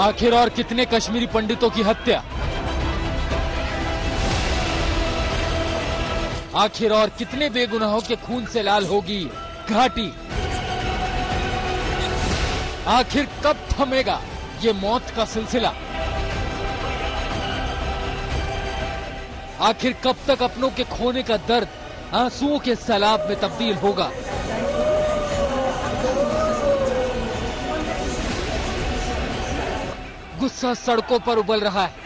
आखिर और कितने कश्मीरी पंडितों की हत्या? आखिर और कितने बेगुनाहों के खून से लाल होगी घाटी? आखिर कब थमेगा ये मौत का सिलसिला? आखिर कब तक अपनों के खोने का दर्द आंसुओं के सैलाब में तब्दील होगा? गुस्सा सड़कों पर उबल रहा है।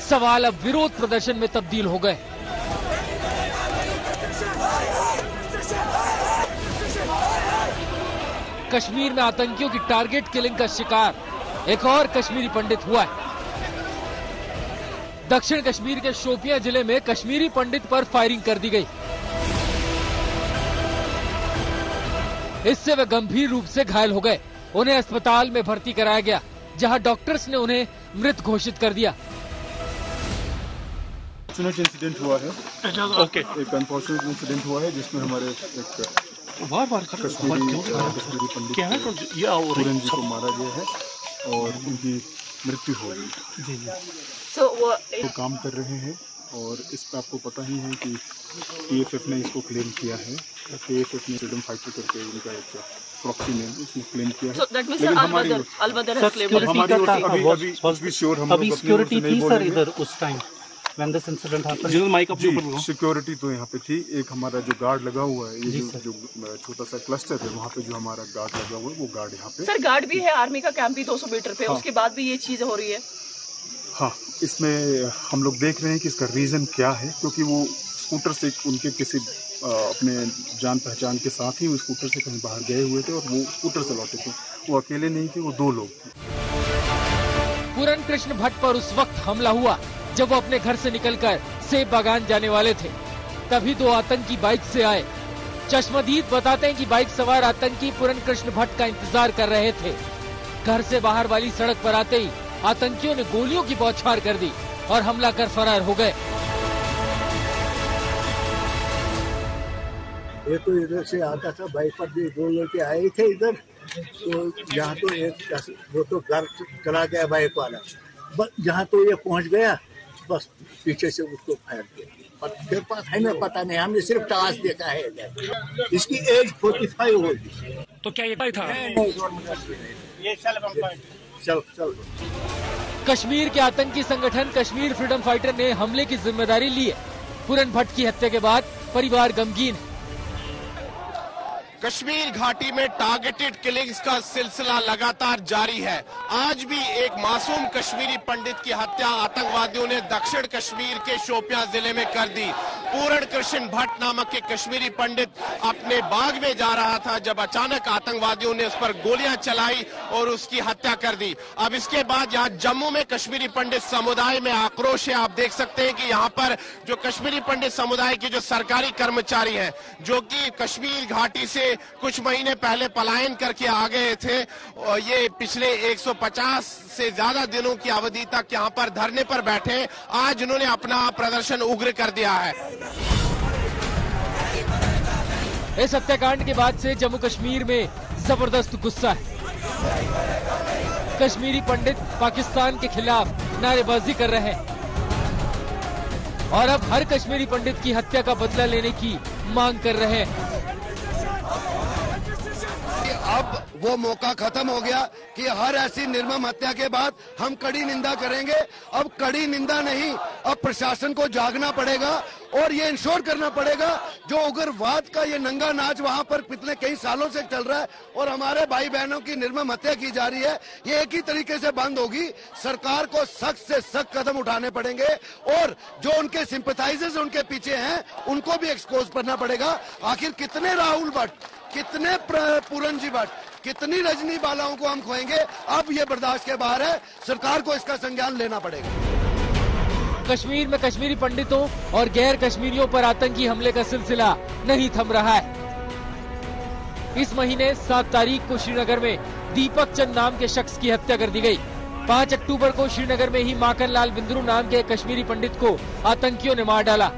सवाल अब विरोध प्रदर्शन में तब्दील हो गए। कश्मीर में आतंकियों की टारगेट किलिंग का शिकार। एक और कश्मीरी पंडित हुआ है। दक्षिण कश्मीर के शोपिया ज़िले में कश्मीरी पंडित पर फायरिंग कर दी गई। इससे वे गंभीर रूप से घायल हो गए। उन्हें अस्पताल में भर्ती कराया गया जहाँ डॉक्टर्स ने उन्हें मृत घोषित कर दिया। अनफॉर्चुनेट इंसिडेंट हुआ है। ओके एक अनफॉर्चुनेट इंसिडेंट हुआ है जिसमें हमारे एक बार बार कश्मीरी पंडित पूरन जी को मारा गया है और उनकी मृत्यु हो गई। जी जी। So what? तो काम कर रहे हैं। और इस पर आपको पता ही है कि पीएफएफ ने इसको क्लेम किया है। पीएफएफ ने फ्रीडम फाइटर करके उनका एक प्रॉक्सी नेम उसने क्लेम किया है। So लेकिन हमारी. हमारी अभी श्योर हम अभी सिक्योरिटी थी सर इधर उस time when this incident happened mic अपने जी ऊपर लगाओ सिक्योरिटी तो यहाँ पे थी। एक हमारा जो गार्ड लगा हुआ है ये जो छोटा सा क्लस्टर है वहाँ पे जो हमारा गार्ड लगा हुआ है वो गार्ड यहाँ पे सर गार्ड भी है आर्मी का कैंप भी 200 मीटर पे हाँ। उसके बाद भी ये चीज़ हो रही है। हाँ। इसमें हम लोग देख रहे हैं कि इसका रीज़न क्या है, क्योंकि वो स्कूटर से उनके किसी अपने जान पहचान के साथ ही वो स्कूटर से कहीं बाहर गए हुए थे और वो स्कूटर से लौटे थे। वो अकेले नहीं थे, वो दो लोग थे। पूरन कृष्ण भट्ट पर उस वक्त हमला हुआ, जब वो अपने घर से निकलकर सेब बागान जाने वाले थे। तभी दो आतंकी बाइक से आए। चश्मदीद बताते हैं कि बाइक सवार आतंकी पूरन कृष्ण भट्ट का इंतज़ार कर रहे थे। घर से बाहर वाली सड़क पर आते ही आतंकियों ने गोलियों की बौछार कर दी और हमला कर फरार हो गए। ये तो इधर से आता था बाइक पर भी दो लड़के आए थे इधर। तो यहाँ तो एक वो तो घर चला गया बाइक वाला बस जहाँ तो ये पहुँच गया बस पीछे से उसको फायर किया। पर फिर पास हमें पता नहीं हमने सिर्फ़ टास देखा है इधर। इसकी एज फोर्टी फाइव होगी। तो क्या ये था। चल चल। कश्मीर के आतंकी संगठन कश्मीर फ्रीडम फाइटर ने हमले की ज़िम्मेदारी ली है। पूरन भट्ट की हत्या के बाद परिवार गमगीन है। कश्मीर घाटी में टारगेटेड किलिंग्स का सिलसिला लगातार जारी है। आज भी एक मासूम कश्मीरी पंडित की हत्या आतंकवादियों ने दक्षिण कश्मीर के शोपियाँ ज़िले में कर दी। पूर्ण कृष्ण भट्ट नामक के कश्मीरी पंडित अपने बाग में जा रहा था जब अचानक आतंकवादियों ने उस पर गोलियाँ चलाई और उसकी हत्या कर दी। अब इसके बाद यहाँ जम्मू में कश्मीरी पंडित समुदाय में आक्रोश है। आप देख सकते हैं कि यहाँ पर जो कश्मीरी पंडित समुदाय के जो सरकारी कर्मचारी हैं, जो कि कश्मीर घाटी से कुछ महीने पहले पलायन करके आ गए थे, और ये पिछले 150 से ज़्यादा दिनों की अवधि तक यहाँ पर धरने पर बैठे आज उन्होंने अपना प्रदर्शन उग्र कर दिया है। इस हत्याकांड के बाद से जम्मू कश्मीर में ज़बरदस्त गुस्सा है। कश्मीरी पंडित पाकिस्तान के खिलाफ नारेबाजी कर रहे हैं। और अब हर कश्मीरी पंडित की हत्या का बदला लेने की मांग कर रहे हैं। अब वो मौका खत्म हो गया कि हर ऐसी निर्मम हत्या के बाद हम कड़ी निंदा करेंगे। अब कड़ी निंदा नहीं, अब प्रशासन को जागना पड़ेगा। और ये इंश्योर करना पड़ेगा जो उग्रवाद का ये नंगा नाच वहाँ पर पिछले कई सालों से चल रहा है और हमारे भाई बहनों की निर्मम हत्या की जा रही है, ये एक ही तरीके से बंद होगी। सरकार को सख्त से सख्त कदम उठाने पड़ेंगे और जो उनके सिंपथाइजर्स उनके पीछे हैं, उनको भी एक्सपोज करना पड़ेगा। आखिर कितने राहुल भट्ट, कितने प्र- पूरन जी भट्ट, कितनी रजनी बालाओं को हम खोएँगे, अब ये बर्दाश्त के बाहर है। सरकार को इसका संज्ञान लेना पड़ेगा। कश्मीर में कश्मीरी पंडितों और गैर कश्मीरियों पर आतंकी हमले का सिलसिला नहीं थम रहा है। इस महीने सात तारीख को श्रीनगर में दीपक चंद नाम के शख्स की हत्या कर दी गई। पाँच अक्टूबर को श्रीनगर में ही माखन लाल बिंद्रू नाम के कश्मीरी पंडित को आतंकियों ने मार डाला।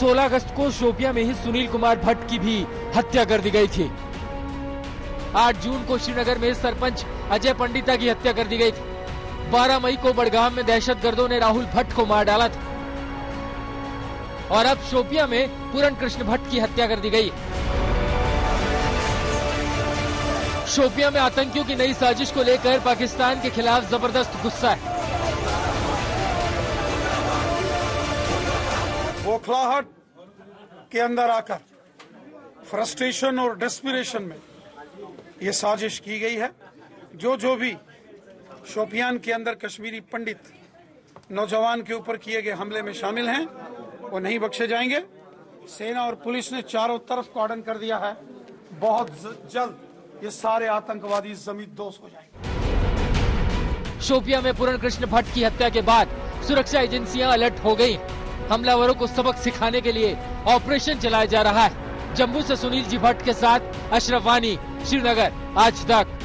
16 अगस्त को शोपिया में ही सुनील कुमार भट्ट की भी हत्या कर दी गई थी। 8 जून को श्रीनगर में सरपंच अजय पंडिता की हत्या कर दी गई थी। 12 मई को बड़गाम में दहशतगर्दों ने राहुल भट्ट को मार डाला था। और अब शोपिया में पूरन कृष्ण भट्ट की हत्या कर दी गई। शोपिया में आतंकियों की नई साजिश को लेकर पाकिस्तान के खिलाफ ज़बरदस्त गुस्सा है। बौखलाहट के अंदर आकर फ्रस्ट्रेशन और डेस्पिरेशन में ये साजिश की गई है। जो जो भी शोपियान के अंदर कश्मीरी पंडित नौजवान के ऊपर किए गए हमले में शामिल हैं। वो नहीं बख्शे जाएँगे। सेना और पुलिस ने चारों तरफ़ कॉर्डन कर दिया है। बहुत जल्द ये सारे आतंकवादी ज़मीन दोस्त हो जाएँगे। शोपिया में पूरन कृष्ण भट्ट की हत्या के बाद सुरक्षा एजेंसियाँ अलर्ट हो गई हमलावरों को सबक सिखाने के लिए ऑपरेशन चलाया जा रहा है। जम्मू से सुनील जी भट्ट के साथ अशरफ वानी, श्रीनगर, आज तक।